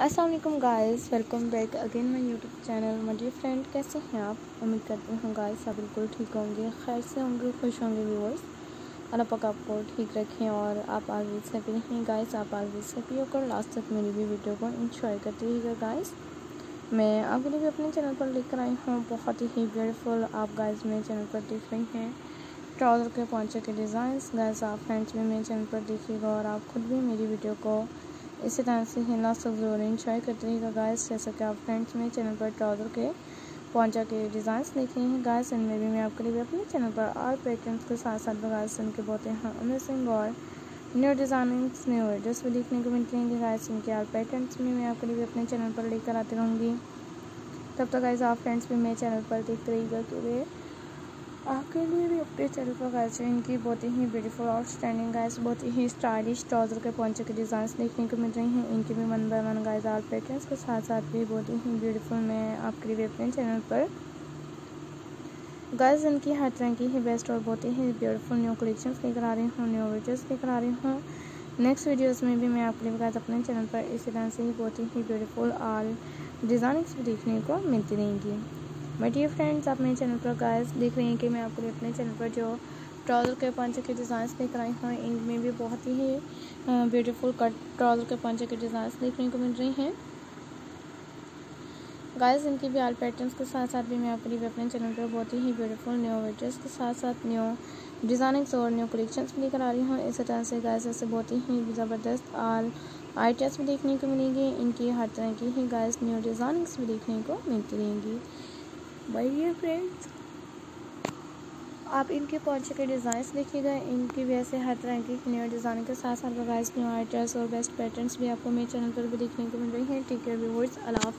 Aslam guys welcome back again my YouTube channel my dear friend कैसे हैं आप? उम्मीद करती हूँ गाइस सब बिल्कुल ठीक होंगे। खैर से होंगे, खुश होंगे व्यूवर्स अल्लाह पाक आपको ठीक रखें और आप आलवेज हैप्पी रहें गाइस आप आलवेज हैप्पी होकर लास्ट तक मेरी भी वीडियो को इंजॉय करते रहिएगा गाइस मैं आपके लिए भी अपने चैनल पर लेकर आई हूँ। बहुत ही ब्यूटीफुल आप गाइस मेरे चैनल पर देख रही हैं। ट्राउज़र के पहुँचे के डिज़ाइन गाइस आप फ्रेंड्स भी मेरे चैनल पर देखिएगा और आप खुद भी मेरी वीडियो को इसी तरह से ही ना सब ज़रूर इंजॉय करते रहिएगा गाइस जैसा कि आप फ्रेंड्स मेरे चैनल पर ट्राउज़र के पहुँचा के डिज़ाइन देखे हैं गाइस इनमें भी मैं आपके लिए अपने चैनल पर और पैटर्न के साथ साथ गाइस इनके बहुत ही अमेजिंग और न्यू डिज़ाइनिंग्स न्यू वीडियोस भी देखने को मिलते हैं गाइस इनके और पैटर्न्स में मैं आपके लिए अपने चैनल पर लेकर आती रहूँगी। तब तक गाइस आप फ्रेंड्स भी मेरे चैनल पर देखते रहिएगा क्योंकि आपके लिए भी अपने चैनल पर गाइस इनकी बहुत ही ब्यूटीफुल और स्टैंडिंग गाइस बहुत ही स्टाइलिश ट्राउज़र के पहुँचे के डिज़ाइन देखने को मिल रही हैं। इनके भी मन बाय मन गाइस आल पैटर्न्स के साथ साथ भी बहुत ही ब्यूटीफुल मैं आपके लिए अपने चैनल पर गाइस इनकी हर तरह की ही बेस्ट और बहुत ही ब्यूटीफुल न्यू कलेक्शन लेकर आ रही हूँ न्यू वीडियोज़ लेकर आ रही हूँ। नेक्स्ट वीडियोज़ में भी मैं आपके लिए गाइस अपने चैनल पर इसी तरह से ही बहुत ही ब्यूटीफुल और डिज़ाइनिंग्स भी देखने को मिलती रहेंगी। माय डियर फ्रेंड्स आप मेरे चैनल पर गाइस देख रहे हैं कि मैं आपको अपने चैनल पर जो ट्राउज़र के पंचे के डिज़ाइन लेकर आई हूँ, इनमें भी बहुत ही ब्यूटीफुल कट ट्राउज़र के पंचे के डिज़ाइन देखने को मिल रही हैं। गाइस इनकी भी आल पैटर्न्स के साथ साथ भी मैं आपके लिए अपने चैनल पर बहुत ही ब्यूटीफुल न्यू वीडियोस के साथ साथ न्यू डिज़ाइनिंग्स और न्यू कलेक्शंस भी लेकर आ रही हूँ। इसी तरह से गाइस ऐसे बहुत ही ज़बरदस्त आल आइटम्स भी देखने को मिलेंगी। इनकी हर तरह की ही गाइस न्यू डिज़ाइनिंग्स भी देखने को मिलती रहेंगी। माय डियर फ्रेंड्स आप इनके पौचे के डिज़ाइंस देखिएगा इनकी वैसे हर तरह की न्यू डिज़ाइन के साथ साथ न्यू आइटर्स और बेस्ट पैटर्न्स भी आपको मेरे चैनल पर भी देखने को मिल रही हैं. है व्यूवर्स अल्लाह